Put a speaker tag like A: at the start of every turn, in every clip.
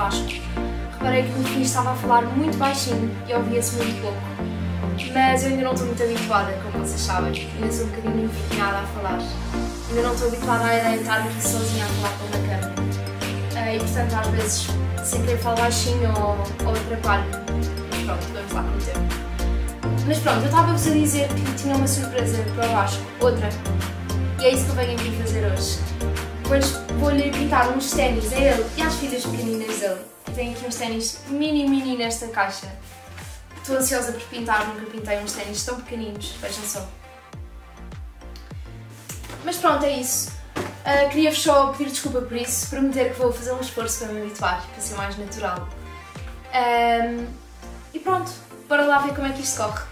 A: Vasco, reparei que o fim estava a falar muito baixinho e ouvia-se muito pouco. Mas eu ainda não estou muito habituada, como vocês sabem, ainda sou um bocadinho envergonhada a falar. Ainda não estou habituada à ideia de estar aqui sozinha a falar com uma câmera. Uh, e portanto, às vezes, sem querer falar baixinho ou atrapalho. Mas pronto, vamos lá com o tempo. Mas pronto, eu estava-vos a dizer que tinha uma surpresa para o Vasco, outra. E é isso que eu venho aqui fazer hoje. Depois vou-lhe pintar uns ténis a ele e às filhas pequeninas dele. Tenho aqui uns ténis mini mini nesta caixa. Estou ansiosa por pintar, nunca pintei uns ténis tão pequeninos, vejam só. Mas pronto, é isso. Uh, Queria-vos só pedir desculpa por isso, prometer que vou fazer um esforço para me habituar, para ser mais natural. Um, e pronto, bora lá ver como é que isto corre.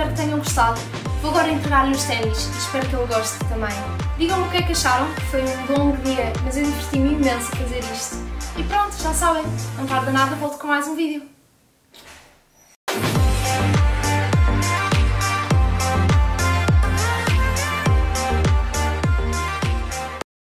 A: Espero que tenham gostado. Vou agora entregar-lhe os ténis e espero que ele goste também. Digam-me o que é que acharam, foi um longo dia, mas eu diverti-me imenso a fazer isto. E pronto, já sabem, não tarda nada, volto com mais um vídeo.